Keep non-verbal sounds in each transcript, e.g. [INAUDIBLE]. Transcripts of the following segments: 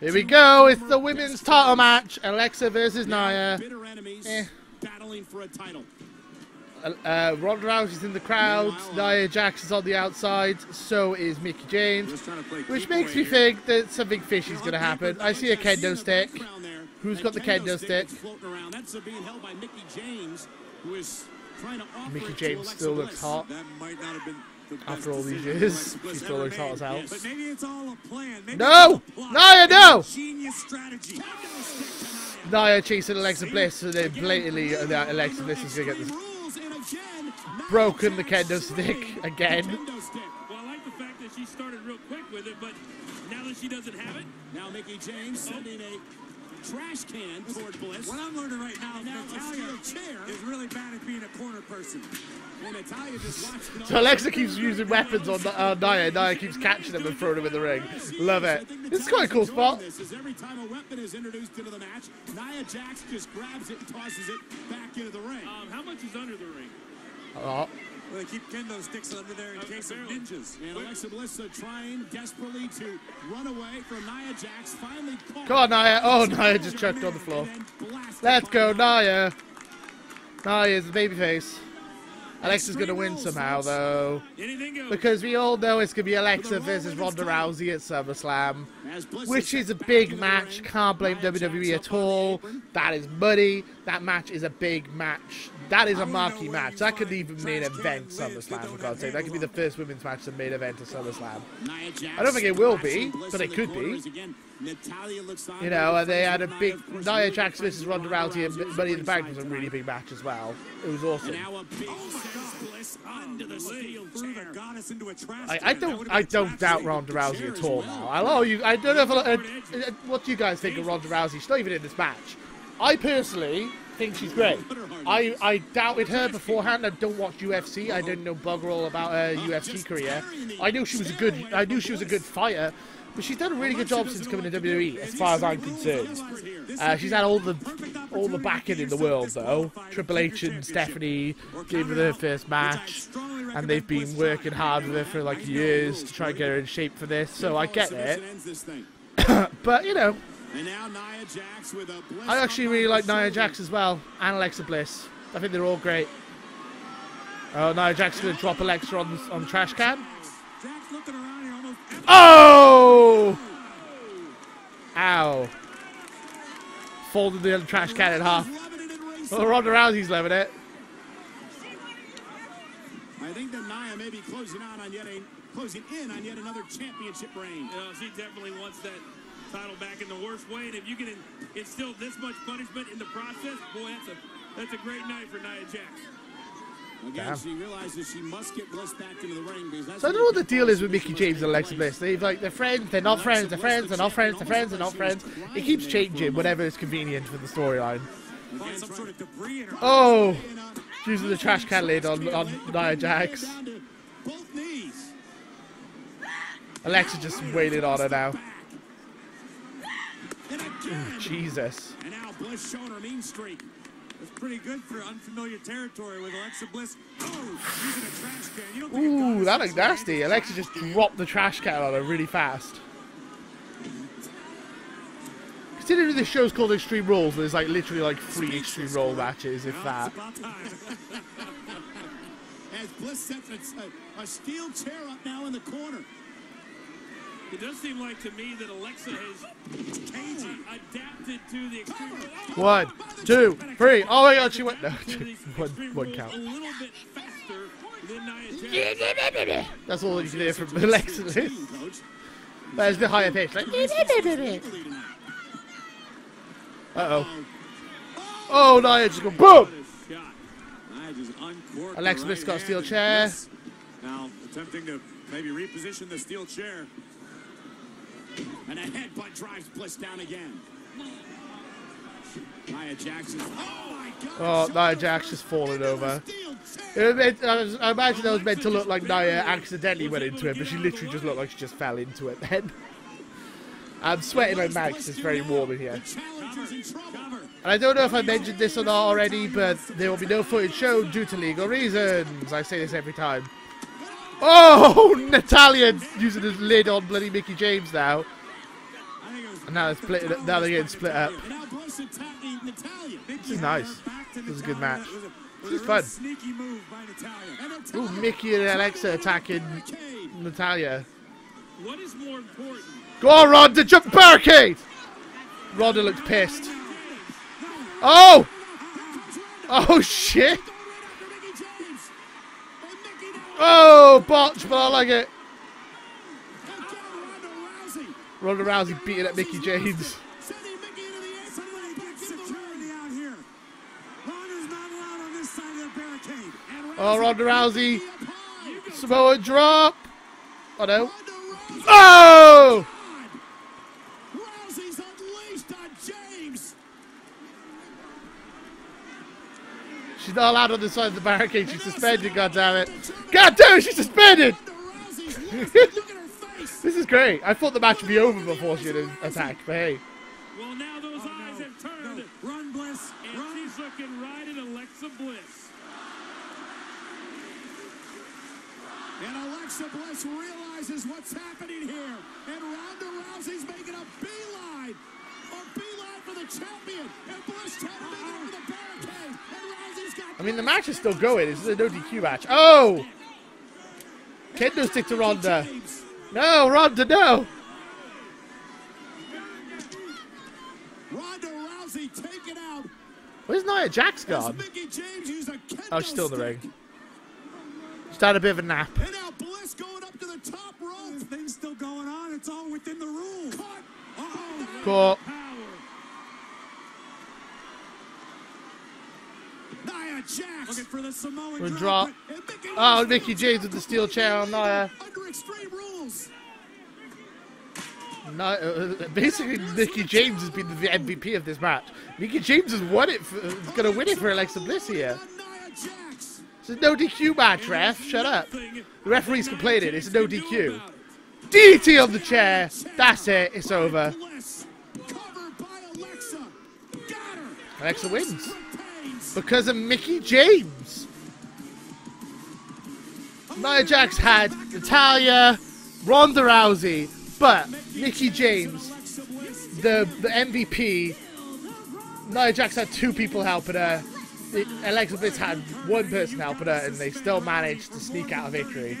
Here we go. It's the women's title match. Alexa versus Nia. Eh. battling for a title. Uh, uh, Ronda Rousey's in the crowd. Nia Jax is on the outside. So is Mickie James. Just trying to play Which makes me think that something fishy is going to happen. I see a kendo stick. Who's got the kendo stick? Floating around. That's uh, being held by Mickie James, who is trying to offer Mickie it to James Alexa still looks hot. That might not have been After all these years, she still looks hot as hell. Yes. But maybe it's all a plan. Maybe No! it's a plot. No! Genius strategy. Nia chasing Alexa Bliss, and then blatantly uh, Alexa Bliss is going to get this Rules, and again, Nia broken the kendo stick again. Well, I like the fact that she started real quick with it, but now that she doesn't have it, Now Mickie James sending a trash can toward Bliss. What I'm learning right now is Now Natalya chair. is really bad at being a corner person. And Natalya just watched it all. So Alexa keeps using weapons on uh, Nia. Nia keeps catching them and throwing them in the ring. Love it. This is quite a cool spot. This is every time a weapon is introduced into the match, Nia Jax just grabs it and tosses it back into the ring. um, how much is under the ring? Oh, Well, they keep kendo sticks under there in case of ninjas. And Alexa Bliss uh, trying desperately to run away from Nia Jax. Finally caught. Come on, Nia. Oh, Nia just choked on the floor. And then blasted Let's go, Nia. Nia. Nia's the babyface. Alexa's going to win somehow, though. Because we all know it's going to be Alexa versus Ronda Rousey at SummerSlam. Which is a big match. Can't blame WWE at all. That is muddy. That match is a big match. That is a wanna marquee match. That could even trash main can event SummerSlam, don't for God's sake. That could be the first women's match to main event of SummerSlam. Nia Jax I don't think it will be, but it could be. corners again. Natalya looks on You know, and they had a big Nia really Jax friends versus Ronda Rousey and Money in the Bank was a really big match as well. It was awesome. now a big sends Bliss under the steel Threw the chair. goddess into a trash I. I don't I don't doubt. Ronda Rousey at all now. I know you. I don't know if uh, uh, what do you guys think of Ronda Rousey. She's not even in this match. I personally think she's great. I, I doubted her beforehand. I don't watch UFC. I didn't know bugger all about her UFC career. I knew she was a good. I knew she was a good fighter, but she's done a really good job since coming to WWE, as far as I'm concerned. Uh, she's had all the all the backing in the world though. Triple H and Stephanie gave her their first match, and they've been working hard with her for like years to try and get her in shape for this. So I get it, Ends this thing. but you know, And now Nia Jax with a Bliss I actually really like Nia. Jax as well, and Alexa Bliss. I think they're all great. Oh, Nia Jax gonna drop Alexa on on the trash can. Jack's looking around here almost. Oh! Ow! Folded the trash can in half. Loving it in. Well, Ronda Rousey's loving it. I think that Nia may be closing out on yet a closing in on yet another championship reign. You know, she definitely wants that title back in the worst way, and if you can instill this much punishment in the process, boy, that's a that's a great night for Nia Jax. Again, Damn. she realizes she must get Bliss back into the ring because that's So I don't know what the deal is with Mickie James and Alexa. Bliss. They've like they're friends, they're not friends, they're friends, they're not friends, they're friends, they're not friends. It keeps changing whatever is convenient for the storyline. Find some sort of debris in her. Oh, using the trash can lid on on Nia Jax. Down to both knees. Alexa just wailing on her now. [LAUGHS] Jesus. And now Bliss showing her mean streak. It's pretty good for unfamiliar territory with Alexa Bliss. Oh, using a trash can. You don't think Ooh, that looked nasty. Alexa just dropped the trash can on her really fast. Considering this show's called Extreme Rules, there's like literally like three Extreme Roll matches, if that. It's about time. [LAUGHS] As Bliss sets a, a steel chair up now in the corner. It does seem like to me that Alexa has adapted to the extreme. One, two, three. Oh my god, she went. No, [LAUGHS] one, one count. A little bit faster than Nia Jax. That's all you can hear from Alexa. There's the higher pitch. Like, uh oh. Oh, Nia just go boom. Shot. I just uncorked the Alexa Bliss got a steel chair. Now attempting to maybe reposition the steel chair. And a headbutt drives Bliss down again. Nia Jackson. Oh my God! Oh, Nia Jax just falling over. Steel It was meant, I, was, I imagine that was meant to look like Nia accidentally went into it, but she literally just looked like she just fell into it then. [LAUGHS] I'm sweating like mad 'cause it's very warm in here. The challenger's in trouble. And I don't know if I mentioned this or not already, but there will be no footage shown due to legal reasons. I say this every time. Oh, [LAUGHS] Natalya using his lid on bloody Mickie James now. And now they're split. Now they're getting split up. This is nice. This is a good match. This is fun. Ooh, Mickie and Alexa attacking. Natalya. What is more important? Go on, Ronda, jump barricade! Ronda looks pissed. Oh! Oh, shit! Going after Mickie James. And Mickie now Oh, botch, but I like it. Ronda Rousey. Beating at Mickie James. Sending Mickie into the apron. Somebody Back get in the security out here. Ronda's not allowed on this side of the barricade. Oh, Ronda Rousey. Samoa drop. Oh, no. Oh! God. Rousey's unleashed on James. She's not allowed on the side of the barricade. She's suspended, goddammit. God damn it, she's suspended! Ronda Rousey's [LAUGHS] lost it. Look at. This is great. I thought the match would be over before she had attacked, but hey. Well, now those oh, eyes have turned. No, run, Bliss. And Run. she's looking right at Alexa Bliss. And Alexa Bliss realizes what's happening here. And Ronda Rousey's making a beeline. A beeline for the champion. And Bliss trying to make it over the barricade. And Rousey's got I mean, the match is still going. This is a no DQ match. Oh! Kendo stick to Ronda. No, Ronda, no! Ronda Rousey taken out. Where's Nia Jax gone? Mickie James used a kendo Oh, she's still in the ring. She's had a bit of a nap. And now Bliss going up to the top rope. There's things still going on. It's all within the rules. Caught. Uh-oh. Cool. Power. Nia Jax. Looking for the Samoan Good drop. Oh, James Mickie James with the steel chair on Nia. Under extreme rules. No, uh, basically, Mickie James has been the MVP of this match. Mickie James has won it. For, is to win it for Alexa Bliss here. It's a no DQ match, ref. Shut up. The referee's complaining. It's a no DQ. DT on the chair. That's it. It's over. Bliss. Covered by Alexa. Got her. Alexa wins. Retains. Because of Mickie James. Nia Jax had Natalya, Ronda Rousey, but Mickie James, the the MVP, Nia Jax had two people helping her. Alexa Bliss had one person helping her, and they still managed to sneak out a victory.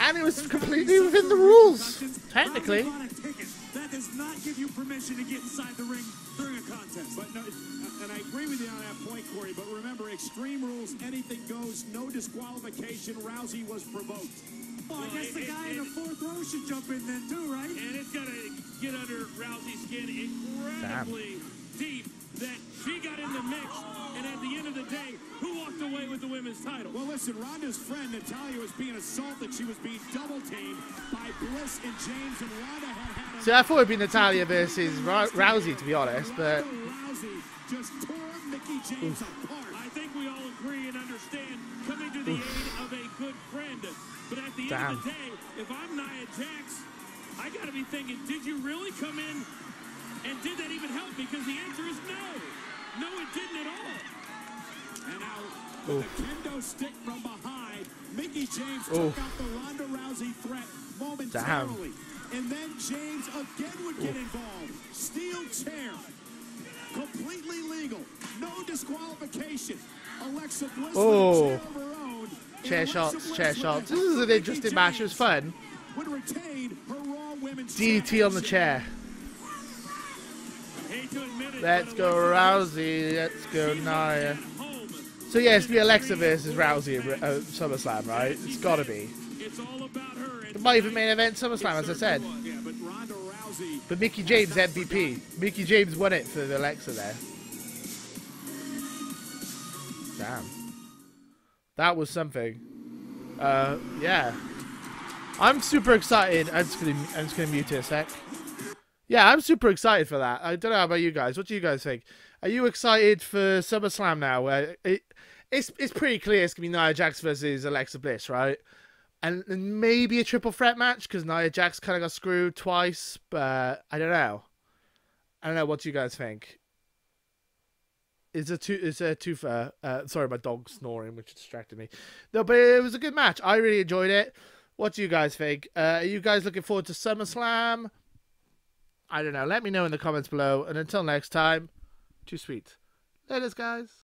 And it was completely within the rules, technically. Bought a ticket. That does not give you permission to get inside the ring during a contest. But no, uh, and I agree with you on that point, Corey. But remember, extreme rules, anything goes, no disqualification. Rousey was provoked. Well, I guess the guy in the fourth row should jump in then too, right? And it's got to get under Rousey's skin incredibly deep that she got in the mix. And at the end of the day, who walked away with the women's title? Well, listen, Ronda's friend Natalya was being assaulted. She was being double teamed by Bliss and James, and Ronda had had a So I thought it'd be Natalya versus Rou- Rousey, to be honest, but Ronda Rousey just tore Mickie James apart. I think we all agree and understand coming to the aid of a good friend. But at the end Damn. of the day, if I'm Nia Jax, I got to be thinking, did you really come in and did that even help? Because the answer is no. No, it didn't at all. And now, with the kendo stick from behind, Mickie James took out the Ronda Rousey threat momentarily. And then James again would get involved. Steel chair. Completely legal. No disqualification. Alexa Bliss Oh. chair of her own. And chair Alexa shots, chair shots. This is an interesting match. It was fun. Would retain her Raw Women's DDT on the chair. Hate to admit it, Let's go Rousey. Let's go Nia. So yeah, it's gonna Alexa versus Rousey at uh, SummerSlam, right? It's gotta be. It's all about her. It might even main event SummerSlam, as I said. Yeah, but But Mickie James MVP. Mickie James won it for the Alexa there. Damn. That was something. Uh, yeah. I'm super excited. I'm just gonna, I'm just gonna mute it a sec. Yeah, I'm super excited for that. I don't know about you guys. What do you guys think? Are you excited for SummerSlam now? Where it, it's it's pretty clear it's gonna be Nia Jax versus Alexa Bliss, right? And, and maybe a triple threat match because Nia Jax kind of got screwed twice, but I don't know. I don't know. What do you guys think? Is a two? Is a two for? Uh, sorry, my dog snoring, which distracted me. No, but it was a good match. I really enjoyed it. What do you guys think? Uh, are you guys looking forward to SummerSlam? I don't know. Let me know in the comments below. And until next time, too sweet. Laters, guys.